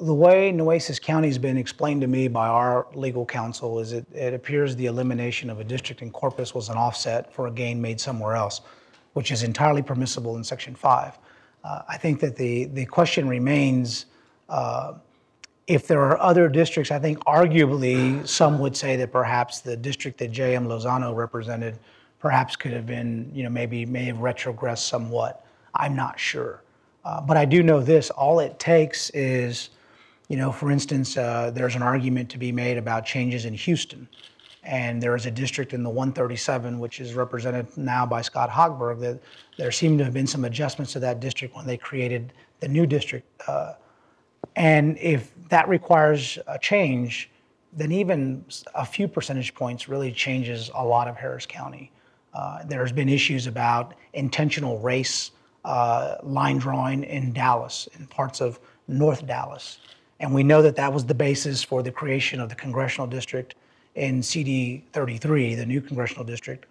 the way Nueces County has been explained to me by our legal counsel is it, it appears the elimination of a district in Corpus was an offset for a gain made somewhere else, which is entirely permissible in Section 5. Uh, I think that the, the question remains uh, if there are other districts, I think arguably some would say that perhaps the district that J.M. Lozano represented perhaps could have been, you know, maybe may have retrogressed somewhat. I'm not sure. Uh, but I do know this all it takes is, you know, for instance, uh, there's an argument to be made about changes in Houston. And there is a district in the 137, which is represented now by Scott Hochberg, that there seem to have been some adjustments to that district when they created the new district. Uh, and if that requires a change, then even a few percentage points really changes a lot of Harris County. Uh, there's been issues about intentional race uh, line drawing in Dallas, in parts of North Dallas. And we know that that was the basis for the creation of the congressional district in CD 33, the new congressional district.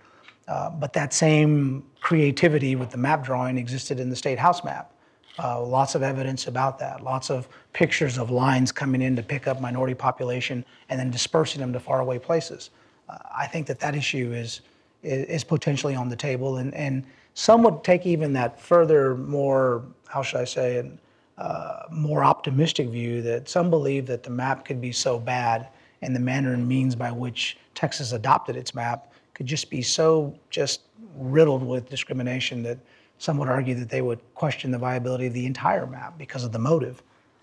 Uh, but that same creativity with the map drawing existed in the state house map. Uh, lots of evidence about that, lots of pictures of lines coming in to pick up minority population and then dispersing them to faraway places. Uh, I think that that issue is, is, potentially on the table, and, and some would take even that further, more, how should I say, it, uh, more optimistic view that some believe that the map could be so bad and the manner and means by which Texas adopted its map could just be so just riddled with discrimination that some would argue that they would question the viability of the entire map because of the motive.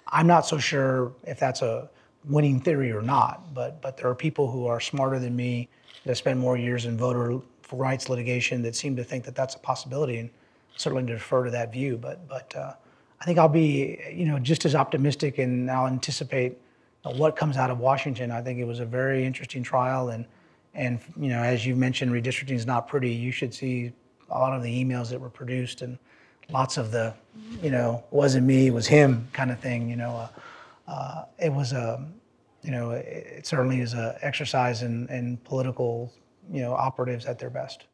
I'm not so sure if that's a winning theory or not, but but there are people who are smarter than me that spend more years in voter rights litigation that seem to think that that's a possibility, and certainly defer to that view. But but uh, I think I'll be you know just as optimistic, and I'll anticipate what comes out of Washington. I think it was a very interesting trial, and and you know as you mentioned, redistricting is not pretty. You should see a lot of the emails that were produced and lots of the, you know, wasn't me, it was him kind of thing. You know, uh, uh, it was a, you know, it, it certainly is an exercise in, in political, you know, operatives at their best.